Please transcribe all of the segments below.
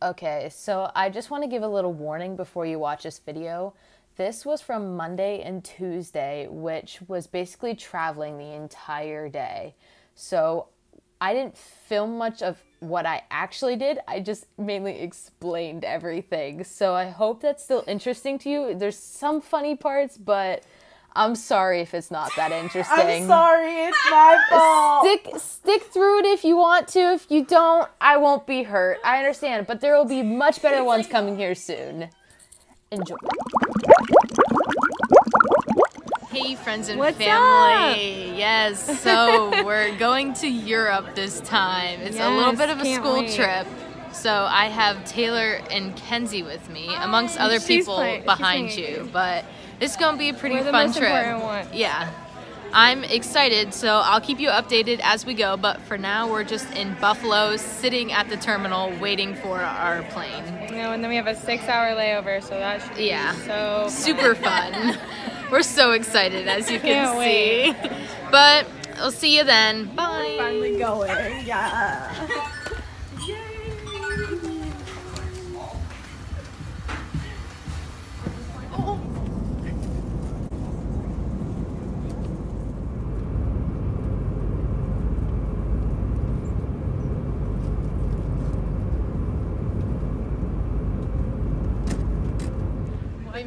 Okay, so I just want to give a little warning before you watch this video. This was from Monday and Tuesday, which was basically traveling the entire day. So I didn't film much of what I actually did. I just mainly explained everything. So I hope that's still interesting to you. There's some funny parts, but I'm sorry if it's not that interesting. I'm sorry, it's my fault. Stick stick through it if you want to. If you don't, I won't be hurt. I understand, but there will be much better ones coming here soon. Enjoy. Hey, friends and What's family. Yes, so we're going to Europe this time. It's a little bit of a school wait. trip. So I have Taylor and Kenzie with me, amongst other She's people playing- behind you. But it's gonna be a pretty We're the fun most trip. important ones. Yeah. I'm excited, so I'll keep you updated as we go. But for now, we're just in Buffalo, sitting at the terminal, waiting for our plane. You know, and then we have a six-hour layover, so that should be Yeah. so fun. super fun. We're so excited, as you can Can't see. But I'll see you then. Bye. Finally going, yeah.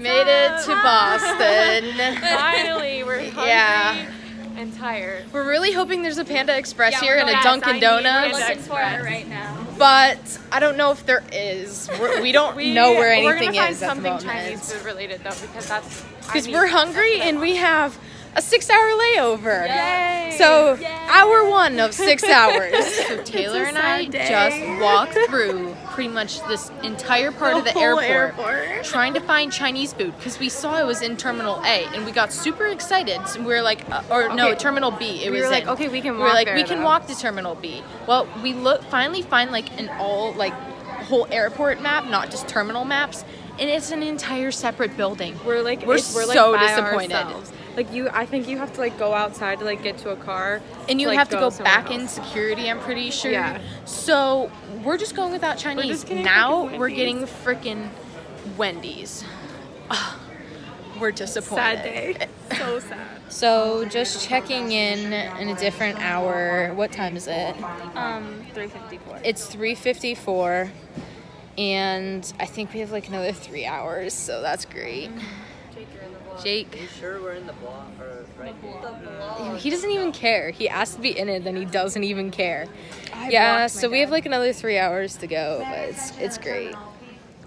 We made it to Boston. Finally, we're hungry Yeah. and tired. We're really hoping there's a Panda Express Yeah, here and a Dunkin' yes, I need- Donuts, We're looking for it right now. but I don't know if there is. We're, we don't know where anything we're gonna find is something. Chinese food related though, because that's Because we're hungry and we have a six-hour layover. Yay! So Yay! hour one of six hours. So Taylor and I day. just walked through pretty much this entire part of the airport, airport. trying to find Chinese food because we saw it was in Terminal A and we got super excited. So we were like, uh, or no, Terminal B. It We was were like, in. okay, we can We were like, there, we can though. walk to Terminal B. Well, we look finally find like an all like whole airport map, not just terminal maps. And it's an entire separate building. We're like We're we're like so by disappointed. ourselves. Like you, I think you have to like go outside to like get to a car, And you like, have to go, somewhere back in security, I'm pretty sure. Yeah. So we're just going without Chinese. getting now we're getting freaking Wendy's. We're disappointed. Sad day. So sad. So just checking in in a different hour. What time is it? Um, three fifty four. It's 3:54 and I think we have like another 3 hours, so that's great. Jake, Sure, we're in the block or right he doesn't even care. He asked to be in it, then he doesn't even care. yeah, so we have like another three hours to go, but it's it's great.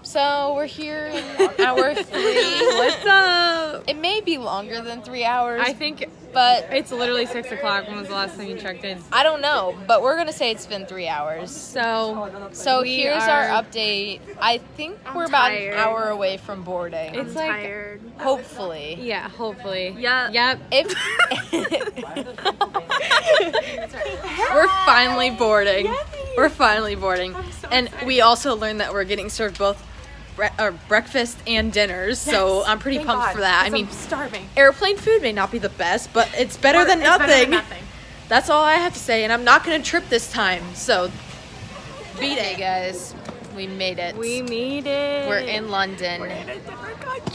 So we're here in hour three. What's up? It may be longer than three hours, I think but it's literally six o'clock. When was the last time you checked in? I don't know. But we're gonna say it's been three hours. So So here's our update. I think we're about tired. an hour away from boarding. it's like Tired. hopefully. yeah, hopefully. Yeah. Yep. If we're finally boarding, we're finally boarding, and we also learned that we're getting served both bre- uh, breakfast and dinners. So I'm pretty pumped for that. I mean, starving. airplane food may not be the best, but it's better than nothing. better than nothing. That's all I have to say, and I'm not gonna trip this time. So beat it, guys. We made it. We made it. We're in London. We're in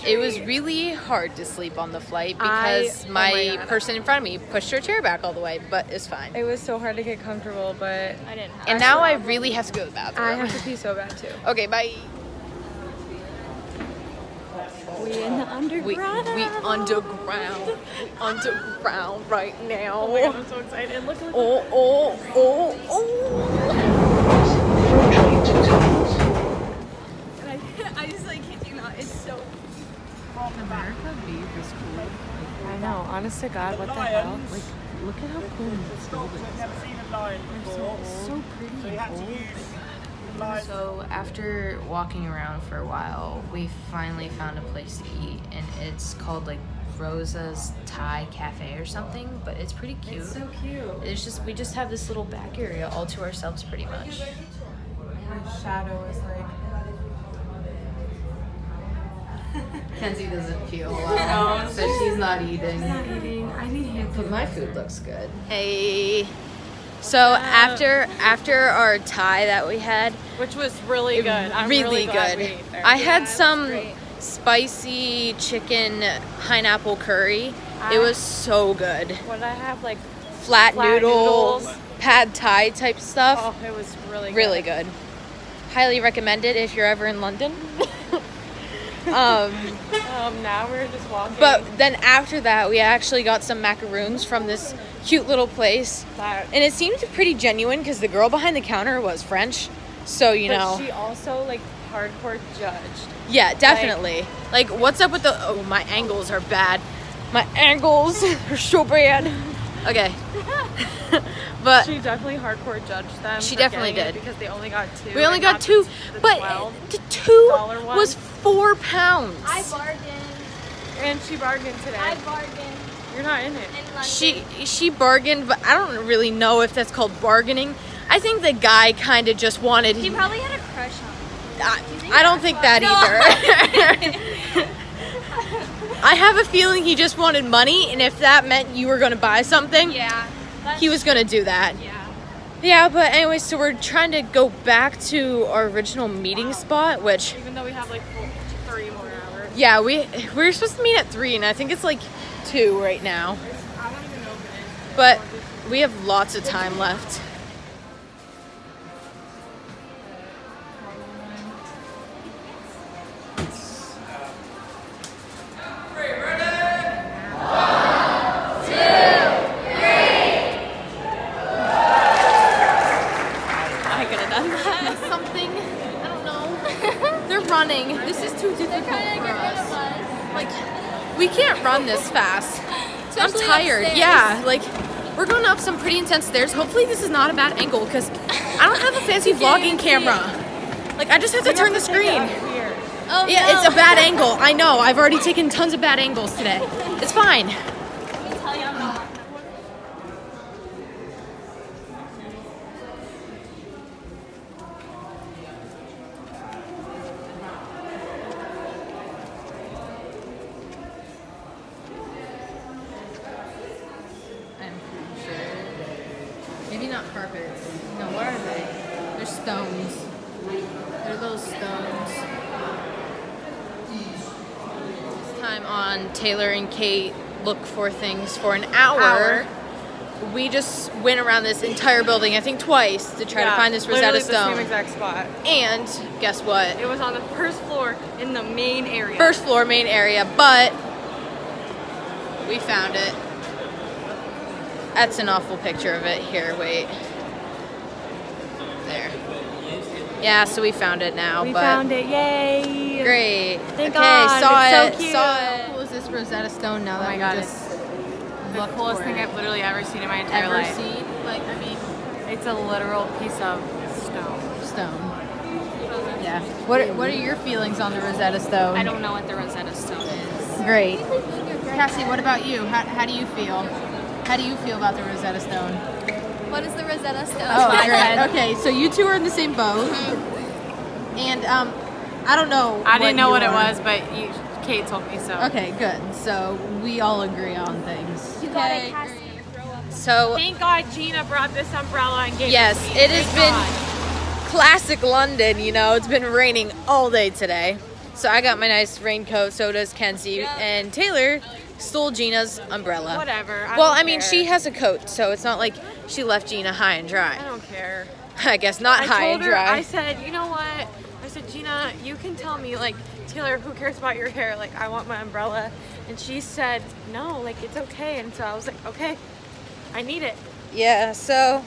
It was really hard to sleep on the flight I- because oh my, my God. person in front of me pushed her chair back all the way, but it's fine. It was so hard to get comfortable, but I didn't have And now I really have to go to the bathroom. I have to pee so bad too. Okay, bye. We in the We underground. we underground, underground right now. Oh my god, I'm so excited. Look, look. Oh oh oh oh. And I, I just like kid you not. It's so. I know. Honest to God, what the hell? Like, look at how cool this building is. So pretty and old. So after walking around for a while, we finally found a place to eat, and it's called like Rosa's Thai Cafe or something. But it's pretty cute. So cute. It's just we just have this little back area all to ourselves, pretty much. The shadow is like. Kenzie doesn't feel well, so she's not eating. Not Eating. I need hand But my food looks good. Hey. So after after our Thai that we had, Which was really good. I'm really, really, good. we ate there. I had some spicy chicken pineapple curry. I- it was so good. What did I have? Like, Flat, Flat noodles, noodles. pad thai type stuff. oh, it was really good. really good. Highly recommend it if you're ever in London. um, Um, now we're just walking. but then after that, we actually got some macaroons from this cute little place, that, and it seemed pretty genuine because the girl behind the counter was French. So you but know, she also like hardcore judged. yeah, definitely. Like, what's up with the? Oh, my angles are bad. My angles are so bad. Okay, but She definitely hardcore judged them. She definitely did. because they only got two. we only and got two, the, the but the two was four pounds. I bargained. and she bargained today. I bargained You're not in it. in She she bargained, but I don't really know if that's called bargaining. I think the guy kind of just wanted. He probably had a crush on me. I, you I don't think that No. either. I have a feeling he just wanted money, and if that meant you were going to buy something, Yeah. he was going to do that. Yeah. Yeah, but anyway, so we're trying to go back to our original meeting spot, which Even though we have like four, three more hours. yeah, we we were supposed to meet at three, and I think it's like two right now. I don't even know if it is. But we have lots of time left. This is too difficult to for us. Like, we can't run this fast. I'm tired. upstairs. Yeah, like we're going up some pretty intense stairs. Hopefully, this is not a bad angle because I don't have a fancy vlogging camera. Like, I just have to turn the screen. Oh, Yeah, no. it's a bad angle. I know. I've already taken tons of bad angles today. It's fine. Let me tell you, I'm not. I'm pretty sure. Maybe not carpets. No, what are they? They're stones. They're those stones. This time on Taylor and Kate look for things for an hour. Hour. We just went around this entire building, I think twice, to try to find this Rosetta Stone. The same exact spot. and guess what? It was on the first floor in the main area. First floor main area, but we found it. That's an awful picture of it. Here, wait. There. Yeah, so we found it now. we but found it. Yay! Great. Thank okay, God, saw it's so it. cute. Saw it. How cool is this Rosetta Stone now Oh that my we God, just The coolest thing it? I've literally ever seen in my entire ever life. seen? Like, I mean, It's a literal piece of stone. stone. Yeah. What are, what are your feelings on the Rosetta Stone? I don't know what the Rosetta Stone is. Great. Cassie, what about you? How, how do you feel? How do you feel about the Rosetta Stone? What is the Rosetta Stone? Oh, great. Okay, so you two are in the same boat. And um, I don't know. I didn't know what you it was, but you, Kate told me so. Okay, good. So we all agree on things. You got it, Cassie. So Thank God Gina brought this umbrella and gave yes, it to me. it has Thank been God. classic London. You know, it's been raining all day today. So I got my nice raincoat. So does Kenzie and Taylor. Stole Gina's umbrella. Whatever. I well, I mean, care. she has a coat, so it's not like she left Gina high and dry. I don't care. I guess not I high and her, dry. I said, you know what? I said, Gina, you can tell me, like, Taylor, who cares about your hair? Like, I want my umbrella. And she said, no, like, it's okay. And so I was like, okay, I need it. Yeah, so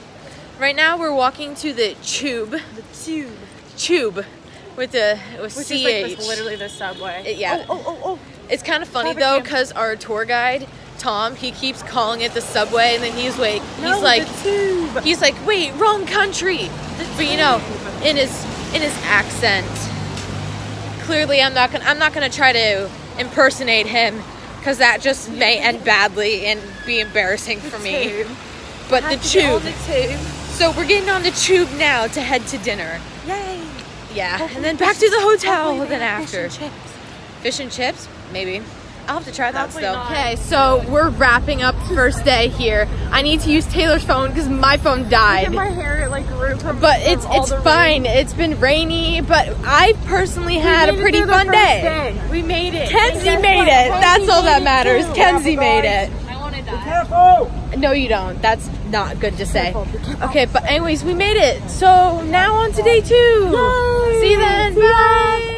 right now we're walking to the tube. The tube. Tube with the with Which CH. is like this, literally the subway. It- yeah. Oh, oh, oh, oh. It's kind of funny though because our tour guide Tom he keeps calling it the subway and then he's like No, he's like he's like wait wrong country. But you know in his in his accent. Clearly I'm not gonna I'm not gonna try to impersonate him because that just may end badly and be embarrassing for me. But the Have to get on tube. the tube. So we're getting on the tube now to head to dinner. Yay. Yeah, and then back to the hotel then have fish after. and chips. Fish and chips? Maybe. I'll have to try that Probably still. not. Okay, so we're wrapping up first day here. I need to use Taylor's phone because my phone died. my hair like grew from But from it's all it's the rain. fine. It's been rainy, but I personally had a made it pretty the fun first day. We made it. Kenzie made what? it. That's all that matters. too. Kenzie made it. I want to die. Careful! No, you don't. That's not good to say. Okay, but anyways, we made it. So now on to day two. See you then. Bye.